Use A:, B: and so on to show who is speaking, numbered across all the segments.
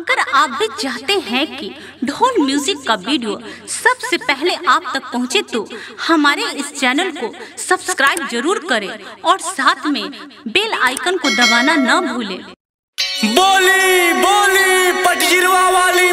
A: अगर आप भी चाहते हैं कि ढोल म्यूज़िक का वीडियो सबसे पहले आप तक पहुँचे तो हमारे इस चैनल को सब्सक्राइब ज़रूर करें और साथ में बेल आइकन को दबाना न भूलें।
B: बोली बोली, पटजिरवा वाली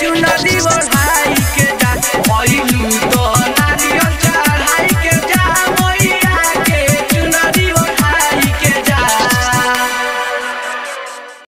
C: चुनरी बढ़ाई के जा